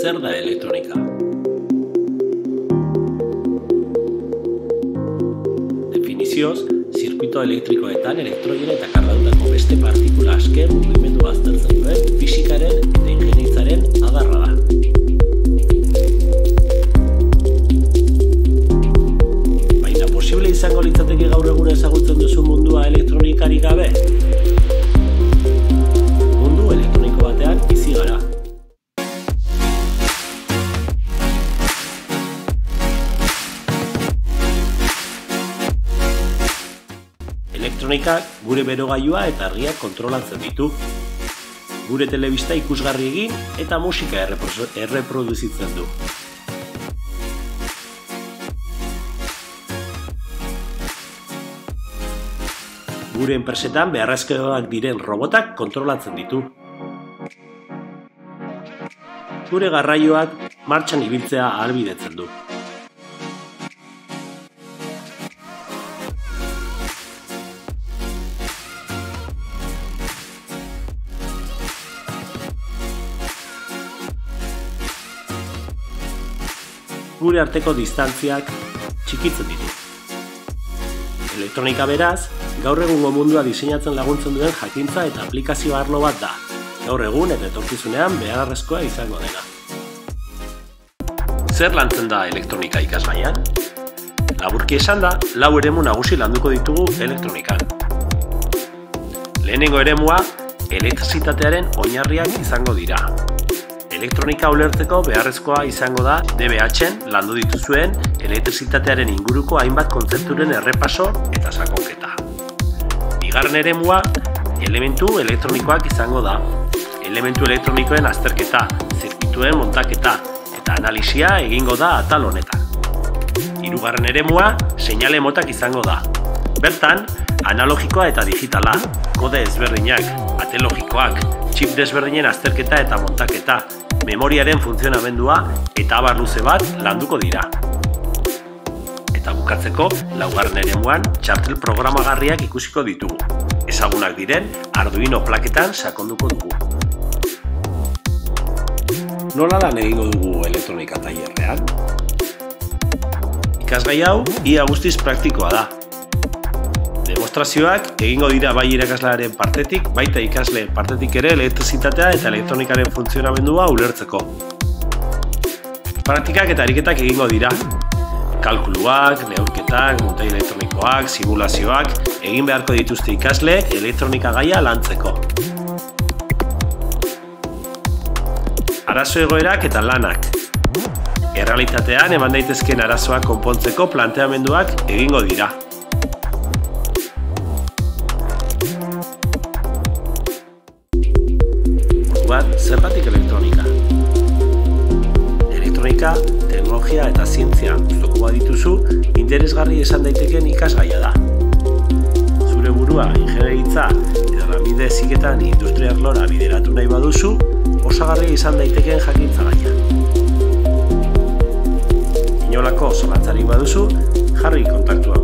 Zer da elektronika? Definizioz, zirkuito elektrikoetan elektroien eta kargadutako beste partikula asker mugimendu aztertzen duen fisikaren eta ingenitzaren adarra da. Baina posible izango litzateke gaur egun ezagutzen duzu mundua elektronikari gabe? Elektronikak gure berogailua eta argiak kontrolatzen ditu. Gure telebista ikusgarri egin eta musika errepro- erreproduzitzen du. Gure enpresetan beharrezkoak diren robotak kontrolatzen ditu. Gure garraioak martxan ibiltzea ahalbidetzen du. Gure arteko distantziak txikitzen ditu. Elektronika beraz, gaur egungo mundua diseinatzen laguntzen duen jakintza eta aplikazio arlo bat da. Gaur egun eta etorkizunean beharrezkoa izango dena. Zer lantzen da elektronika ikasgaian? Laburki esan da, lau eremu nagusi landuko ditugu elektronikan. Lehenengo eremua, elektrizitatearen oinarriak izango dira, elektronika ulertzeko beharrezkoa izango da DBH-en landu dituzuen elektrizitatearen inguruko hainbat kontzepturen errepaso eta sakonketa. Bigarren eremua, elementu elektronikoak izango da. Elementu elektronikoen azterketa, zirkuituen montaketa eta analisia egingo da atal honetan. Hirugarren eremua, seinale motak izango da. Bertan, analogikoa eta digitala, kode ezberdinak, atelogikoak, chip desberdinen azterketa eta montaketa, memoriaren funtzionamendua eta abar luze bat landuko dira. Eta bukatzeko, laugarren eremuan txartel programagarriak ikusiko ditugu. Ezagunak diren Arduino plaketan sakonduko dugu. Nola lan egingo dugu elektronika tailerrean? Ikasgai hau ia guztiz praktikoa da. Demonstrazioak egingo dira bai irakaslearen partetik, baita ikasle partetik ere elektrizitatea eta elektronikaren funtzionamendua ulertzeko. Praktikak eta ariketak egingo dira. Kalkuluak, neurketak, montai elektronikoak, simulazioak egin beharko dituzte ikasle elektronika gaia lantzeko. Arazo egoerak eta lanak. Errealitatean eman daitezkeen arazoak konpontzeko planteamenduak egingo dira. Orduan, zergatik elektronika? Elektronika, teknologia eta zientzia zoko badituzu, interesgarri esan daiteken ikasgaia da. Zure burua ingenieritza edo lanbide heziketan industria arlora bideratu nahi baduzu, osagarri izan daiteken jakintza gaia. Inolako zalantzarik baduzu, jarri kontaktuan